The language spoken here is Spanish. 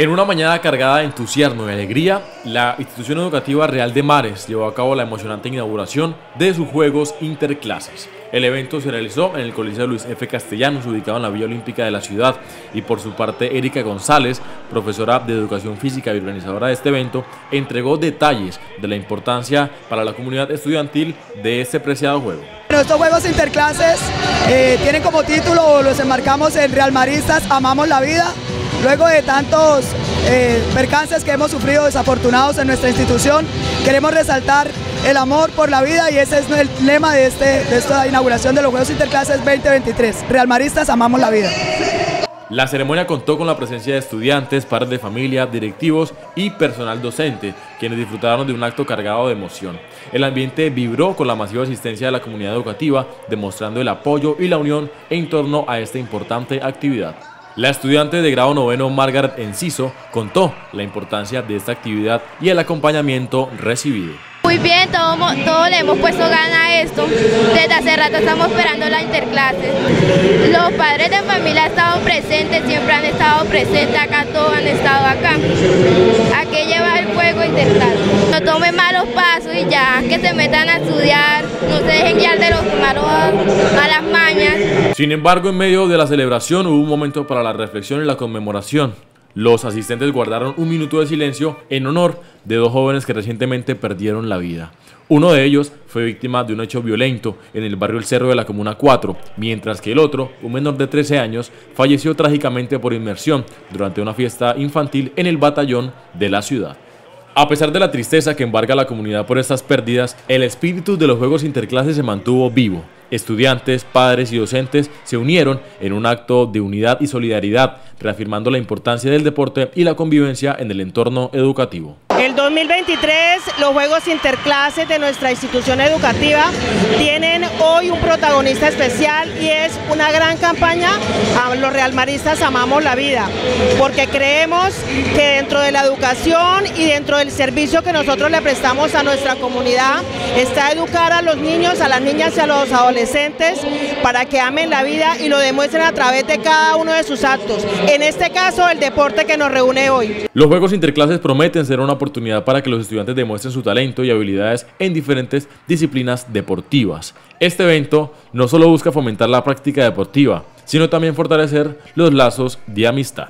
En una mañana cargada de entusiasmo y alegría, la institución educativa Real de Mares llevó a cabo la emocionante inauguración de sus Juegos Interclases. El evento se realizó en el Coliseo Luis F. Castellanos, ubicado en la Villa Olímpica de la ciudad, y por su parte Erika González, profesora de Educación Física y organizadora de este evento, entregó detalles de la importancia para la comunidad estudiantil de este preciado juego. Nuestros Juegos Interclases eh, tienen como título, los enmarcamos en Real Maristas, Amamos la Vida, Luego de tantos eh, percances que hemos sufrido desafortunados en nuestra institución, queremos resaltar el amor por la vida y ese es el lema de, este, esta inauguración de los Juegos Interclases 2023. Realmaristas, amamos la vida. La ceremonia contó con la presencia de estudiantes, padres de familia, directivos y personal docente, quienes disfrutaron de un acto cargado de emoción. El ambiente vibró con la masiva asistencia de la comunidad educativa, demostrando el apoyo y la unión en torno a esta importante actividad. La estudiante de grado noveno Margaret Enciso contó la importancia de esta actividad y el acompañamiento recibido. Muy bien, todos le hemos puesto gana a esto. Desde hace rato estamos esperando la interclase. Los padres de familia han estado presentes, siempre han estado presentes acá, todos han estado acá. Aquí lleva el juego interclase. No tomen malos pasos y ya, que se metan a estudiar, no se dejen guiar de los malos, malas mañas. Sin embargo, en medio de la celebración hubo un momento para la reflexión y la conmemoración. Los asistentes guardaron un minuto de silencio en honor de dos jóvenes que recientemente perdieron la vida. Uno de ellos fue víctima de un hecho violento en el barrio El Cerro de la Comuna 4, mientras que el otro, un menor de 13 años, falleció trágicamente por inmersión durante una fiesta infantil en el batallón de la ciudad. A pesar de la tristeza que embarga a la comunidad por estas pérdidas, el espíritu de los Juegos Interclases se mantuvo vivo. Estudiantes, padres y docentes se unieron en un acto de unidad y solidaridad, reafirmando la importancia del deporte y la convivencia en el entorno educativo. El 2023, los Juegos Interclases de nuestra institución educativa tienen hoy un protagonista especial y es una gran campaña a los realmaristas Amamos la Vida, porque creemos que dentro de la educación y dentro del servicio que nosotros le prestamos a nuestra comunidad está educar a los niños, a las niñas y a los adolescentes para que amen la vida y lo demuestren a través de cada uno de sus actos. En este caso, el deporte que nos reúne hoy. Los Juegos Interclases prometen ser una oportunidad oportunidad para que los estudiantes demuestren su talento y habilidades en diferentes disciplinas deportivas. Este evento no solo busca fomentar la práctica deportiva, sino también fortalecer los lazos de amistad.